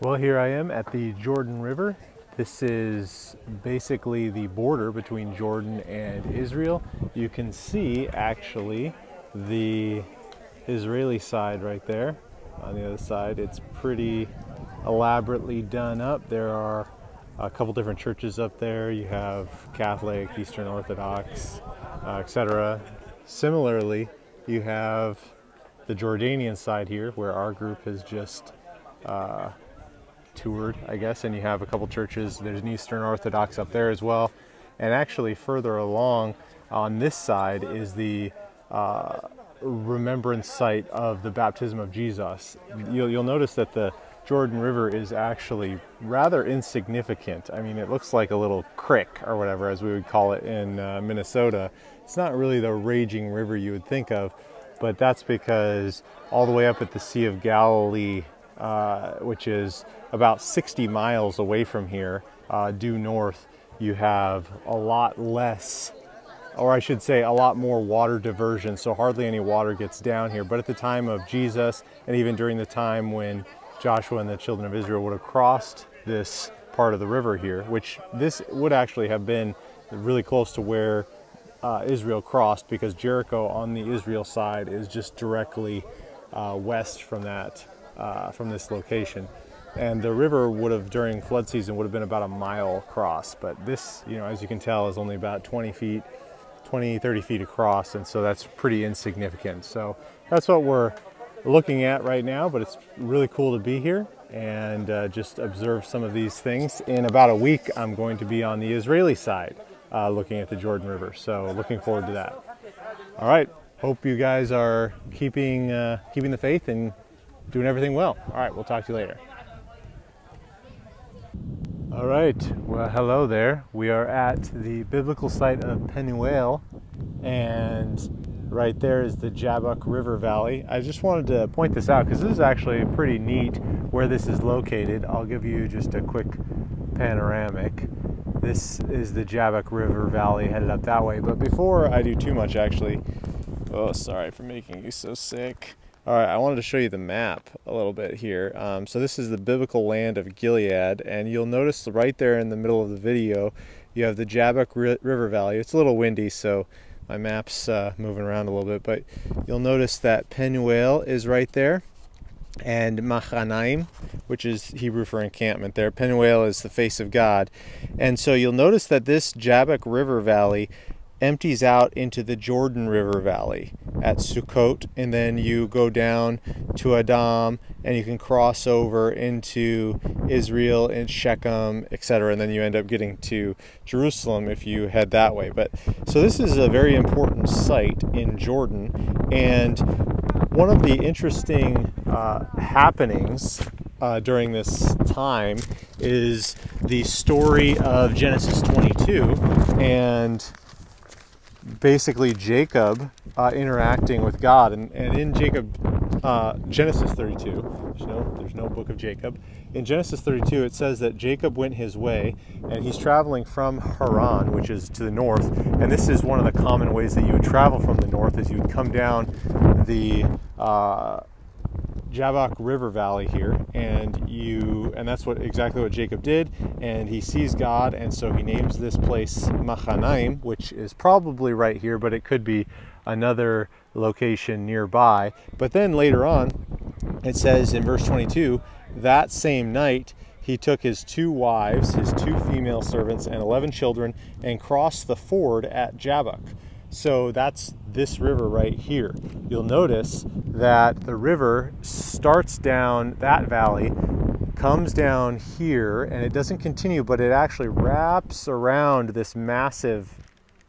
Well, here I am at the Jordan River. This is basically the border between Jordan and Israel. You can see actually the Israeli side right there on the other side. It's pretty elaborately done up. There are a couple different churches up there. You have Catholic, Eastern Orthodox, uh, etc. Similarly, you have the Jordanian side here where our group has just uh, toured, I guess, and you have a couple churches. There's an Eastern Orthodox up there as well. And actually, further along on this side is the uh, remembrance site of the baptism of Jesus. You'll, you'll notice that the Jordan River is actually rather insignificant. I mean, it looks like a little creek or whatever, as we would call it in uh, Minnesota. It's not really the raging river you would think of, but that's because all the way up at the Sea of Galilee uh, which is about 60 miles away from here, uh, due north, you have a lot less, or I should say, a lot more water diversion. So hardly any water gets down here. But at the time of Jesus, and even during the time when Joshua and the children of Israel would have crossed this part of the river here, which this would actually have been really close to where uh, Israel crossed because Jericho on the Israel side is just directly uh, west from that uh, from this location. And the river would have, during flood season, would have been about a mile across. But this, you know, as you can tell, is only about 20 feet, 20, 30 feet across. And so that's pretty insignificant. So that's what we're looking at right now. But it's really cool to be here and uh, just observe some of these things. In about a week, I'm going to be on the Israeli side uh, looking at the Jordan River. So looking forward to that. All right. Hope you guys are keeping uh, keeping the faith and doing everything well. All right, we'll talk to you later. All right, well, hello there. We are at the biblical site of Penuel, and right there is the Jabbok River Valley. I just wanted to point this out because this is actually pretty neat where this is located. I'll give you just a quick panoramic. This is the Jabbok River Valley headed up that way. But before I do too much, actually, oh, sorry for making you so sick. All right, I wanted to show you the map a little bit here. Um, so this is the biblical land of Gilead, and you'll notice right there in the middle of the video, you have the Jabbok River Valley. It's a little windy, so my map's uh, moving around a little bit, but you'll notice that Penuel is right there, and Machanaim, which is Hebrew for encampment there. Penuel is the face of God. And so you'll notice that this Jabbok River Valley empties out into the Jordan River Valley at Sukkot, and then you go down to Adam, and you can cross over into Israel and Shechem, etc., and then you end up getting to Jerusalem if you head that way. But so this is a very important site in Jordan, and one of the interesting uh, happenings uh, during this time is the story of Genesis 22 and basically Jacob uh, interacting with God. And, and in Jacob, uh, Genesis 32, there's no, there's no book of Jacob. In Genesis 32, it says that Jacob went his way and he's traveling from Haran, which is to the north. And this is one of the common ways that you would travel from the north, is you would come down the uh, Jabbok River Valley here, and you, and that's what exactly what Jacob did. And he sees God, and so he names this place Machanaim, which is probably right here, but it could be another location nearby. But then later on, it says in verse 22, that same night he took his two wives, his two female servants, and 11 children, and crossed the ford at Jabbok. So that's this river right here. You'll notice that the river starts down that valley, comes down here, and it doesn't continue, but it actually wraps around this massive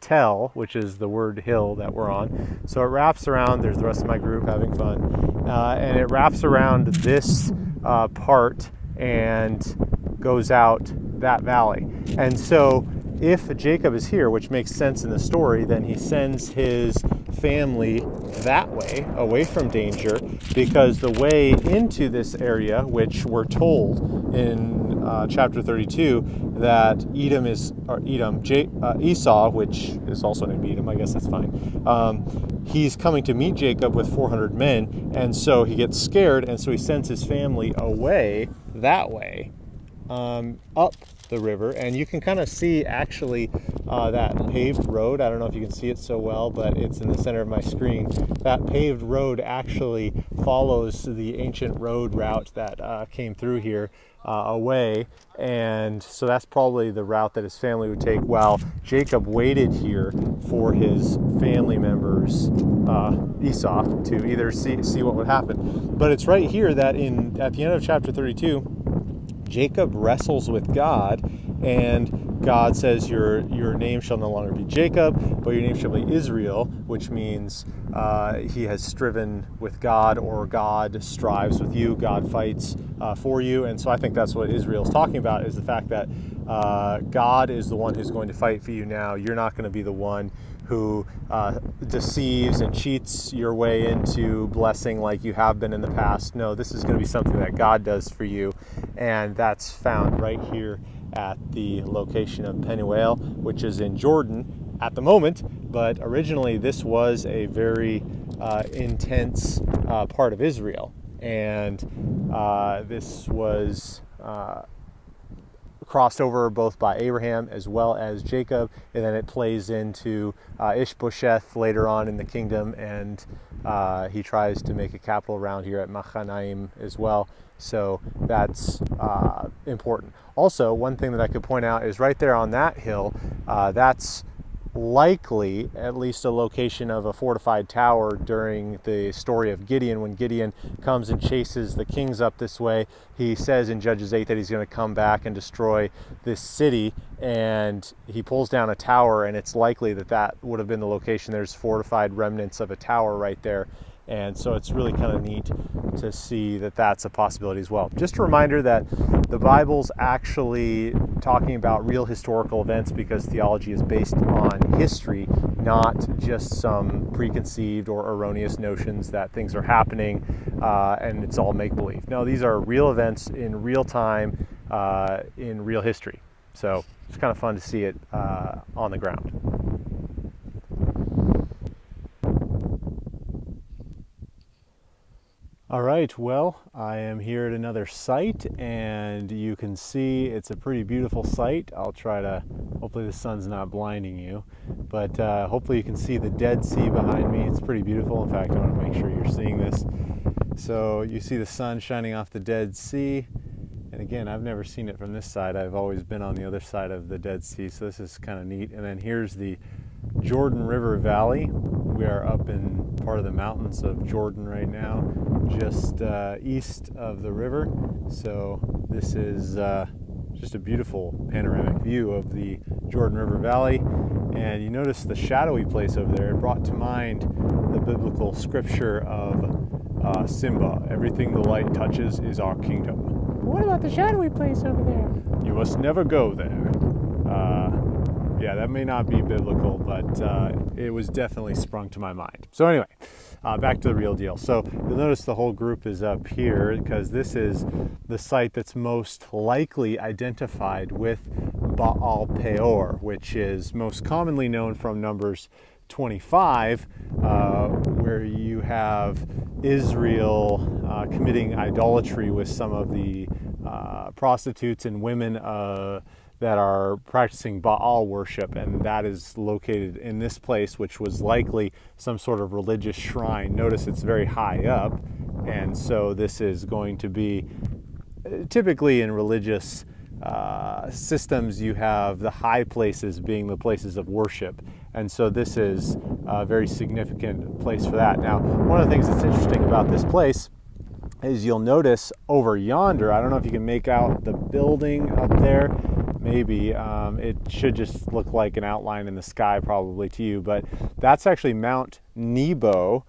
tell, which is the word hill that we're on. So it wraps around, there's the rest of my group having fun, uh, and it wraps around this uh, part and goes out that valley. And so if Jacob is here, which makes sense in the story, then he sends his family that way, away from danger, because the way into this area, which we're told in uh, chapter 32 that Edom is, or Edom, J, uh, Esau, which is also named Edom, I guess that's fine, um, he's coming to meet Jacob with 400 men, and so he gets scared, and so he sends his family away that way, um, up the river, and you can kind of see actually uh, that paved road. I don't know if you can see it so well, but it's in the center of my screen. That paved road actually follows the ancient road route that uh, came through here uh, away, and so that's probably the route that his family would take. While Jacob waited here for his family members, uh, Esau, to either see see what would happen. But it's right here that in at the end of chapter 32 Jacob wrestles with God, and God says, "Your your name shall no longer be Jacob, but your name shall be Israel," which means uh, he has striven with God, or God strives with you. God fights uh, for you, and so I think that's what Israel is talking about: is the fact that uh, God is the one who's going to fight for you now. You're not going to be the one who uh, deceives and cheats your way into blessing like you have been in the past. No, this is going to be something that God does for you, and that's found right here at the location of Penuel, which is in Jordan at the moment. But originally, this was a very uh, intense uh, part of Israel, and uh, this was uh, crossed over both by Abraham as well as Jacob, and then it plays into uh, Ishbosheth later on in the kingdom, and uh, he tries to make a capital around here at Machanaim as well. So that's uh, important. Also, one thing that I could point out is right there on that hill, uh, that's likely at least a location of a fortified tower during the story of Gideon. When Gideon comes and chases the kings up this way, he says in Judges 8 that he's going to come back and destroy this city, and he pulls down a tower, and it's likely that that would have been the location. There's fortified remnants of a tower right there. And so it's really kind of neat to see that that's a possibility as well. Just a reminder that the Bible's actually talking about real historical events because theology is based on history, not just some preconceived or erroneous notions that things are happening uh, and it's all make believe. No, these are real events in real time uh, in real history. So it's kind of fun to see it uh, on the ground. All right, well, I am here at another site and you can see it's a pretty beautiful site. I'll try to, hopefully the sun's not blinding you, but uh, hopefully you can see the Dead Sea behind me. It's pretty beautiful. In fact, I want to make sure you're seeing this. So you see the sun shining off the Dead Sea. And again, I've never seen it from this side. I've always been on the other side of the Dead Sea, so this is kind of neat. And then here's the Jordan River Valley. We are up in part of the mountains of Jordan right now, just uh, east of the river. So this is uh, just a beautiful panoramic view of the Jordan River Valley. And you notice the shadowy place over there. It brought to mind the biblical scripture of uh, Simba. Everything the light touches is our kingdom. What about the shadowy place over there? You must never go there. Uh, yeah, that may not be biblical, but uh, it was definitely sprung to my mind. So, anyway, uh, back to the real deal. So, you'll notice the whole group is up here because this is the site that's most likely identified with Baal Peor, which is most commonly known from Numbers 25, uh, where you have Israel uh, committing idolatry with some of the uh, prostitutes and women uh, that are practicing Baal worship, and that is located in this place, which was likely some sort of religious shrine. Notice it's very high up, and so this is going to be typically in religious uh, systems, you have the high places being the places of worship, and so this is a very significant place for that. Now, one of the things that's interesting about this place is you'll notice over yonder, I don't know if you can make out the building up there maybe. Um, it should just look like an outline in the sky, probably to you, but that's actually Mount Nebo,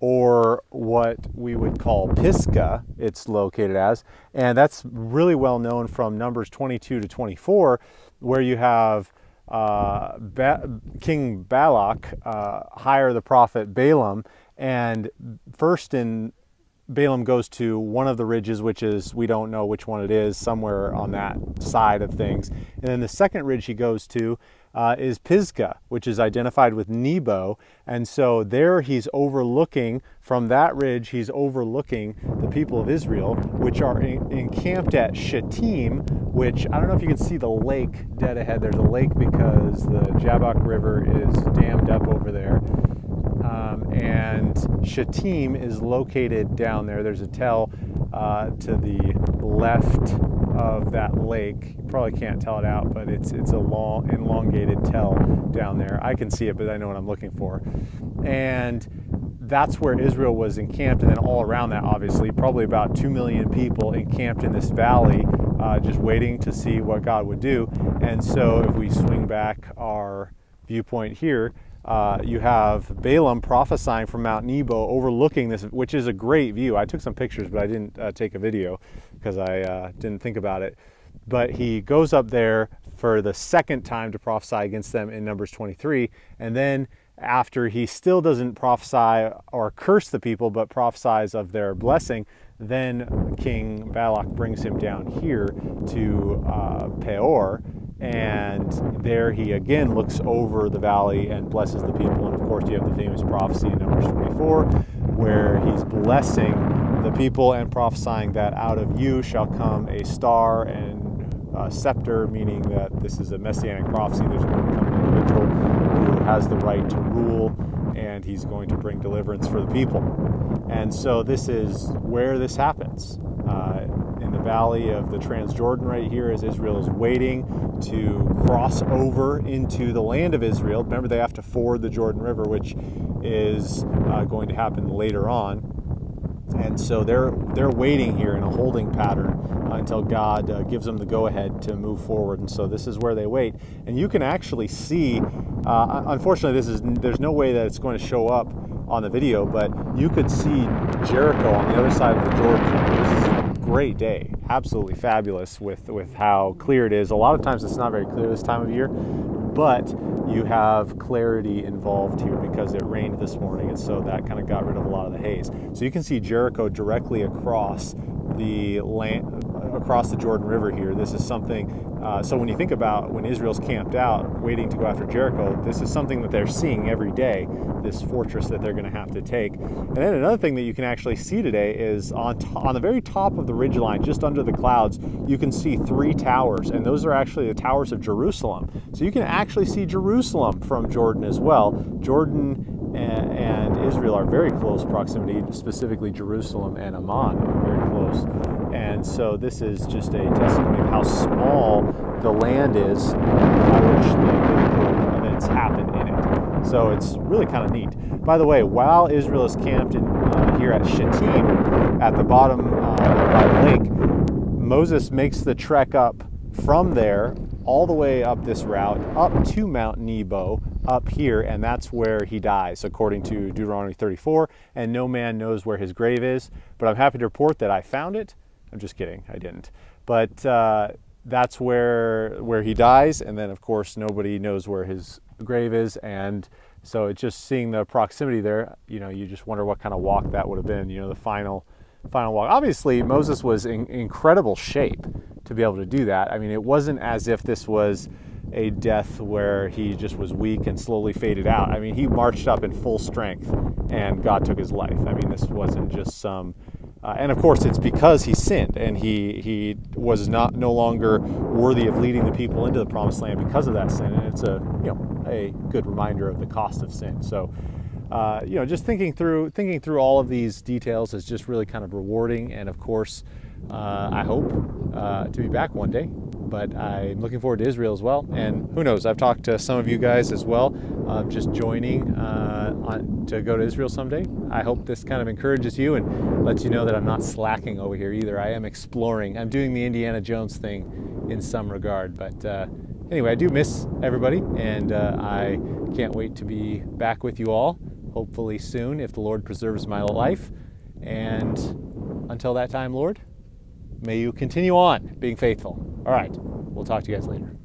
or what we would call Pisgah, it's located as. And that's really well known from Numbers 22 to 24, where you have uh, ba- King Balak uh, hire the prophet Balaam. And first in Balaam goes to one of the ridges, which is, we don't know which one it is, somewhere on that side of things. And then the second ridge he goes to, uh, is Pisgah, which is identified with Nebo. And so there he's overlooking, from that ridge, he's overlooking the people of Israel, which are encamped at Shittim, which I don't know if you can see the lake dead ahead. There's a lake because the Jabbok River is dammed up over there. Um, and Shittim is located down there. There's a tell uh, to the left of that lake. You probably can't tell it out, but it's it's a long, elongated tell down there. I can see it, but I know what I'm looking for. And that's where Israel was encamped, and then all around that, obviously, probably about two million people encamped in this valley, uh, just waiting to see what God would do. And so, if we swing back our viewpoint here, uh, you have Balaam prophesying from Mount Nebo overlooking this, which is a great view. I took some pictures, but I didn't uh, take a video because I uh, didn't think about it. But he goes up there for the second time to prophesy against them in Numbers 23. And then after he still doesn't prophesy or curse the people, but prophesies of their blessing, then King Balak brings him down here to uh, Peor and there he again looks over the valley and blesses the people. And of course, you have the famous prophecy in Numbers 24, where he's blessing the people and prophesying that out of you shall come a star and a scepter, meaning that this is a messianic prophecy. There's going to come an individual who has the right to rule, and he's going to bring deliverance for the people. And so, this is where this happens. Valley of the Transjordan, right here, as Israel is waiting to cross over into the land of Israel. Remember, they have to ford the Jordan River, which is uh, going to happen later on. And so they're they're waiting here in a holding pattern uh, until God uh, gives them the go-ahead to move forward. And so this is where they wait. And you can actually see. Uh, unfortunately, this is there's no way that it's going to show up on the video, but you could see Jericho on the other side of the Jordan great day, absolutely fabulous with with how clear it is. A lot of times it's not very clear this time of year, but you have clarity involved here because it rained this morning, and so that kind of got rid of a lot of the haze. So you can see Jericho directly across the land across the Jordan River here. This is something uh, so when you think about when Israel's camped out, waiting to go after Jericho, this is something that they're seeing every day. This fortress that they're going to have to take. And then another thing that you can actually see today is on on the very top of the ridge line, just under the clouds, you can see three towers, and those are actually the towers of Jerusalem. So you can actually see Jerusalem from Jordan as well. Jordan and Israel are very close proximity, specifically Jerusalem and Amman are very close. And so this is just a testimony of how small the land is by which the biblical events happen in it. So it's really kind of neat. By the way, while Israel is camped in, uh, here at Shittim, at the bottom uh, by the lake, Moses makes the trek up from there all the way up this route up to Mount Nebo up here, and that's where he dies, according to Deuteronomy 34. And no man knows where his grave is, but I'm happy to report that I found it I'm just kidding. I didn't. But uh, that's where where he dies, and then of course nobody knows where his grave is, and so it's just seeing the proximity there. You know, you just wonder what kind of walk that would have been. You know, the final final walk. Obviously, Moses was in incredible shape to be able to do that. I mean, it wasn't as if this was a death where he just was weak and slowly faded out. I mean, he marched up in full strength and God took his life. I mean, this wasn't just some uh, and of course, it's because he sinned and he, he was not no longer worthy of leading the people into the promised land because of that sin. And it's a you know a good reminder of the cost of sin. So, uh, you know, just thinking through thinking through all of these details is just really kind of rewarding. And of course, uh, I hope uh, to be back one day but I'm looking forward to Israel as well. And who knows? I've talked to some of you guys as well, uh, just joining uh, on, to go to Israel someday. I hope this kind of encourages you and lets you know that I'm not slacking over here either. I am exploring. I'm doing the Indiana Jones thing in some regard. But uh, anyway, I do miss everybody, and uh, I can't wait to be back with you all, hopefully soon, if the Lord preserves my life. And until that time, Lord, may you continue on being faithful. All right. We'll talk to you guys later.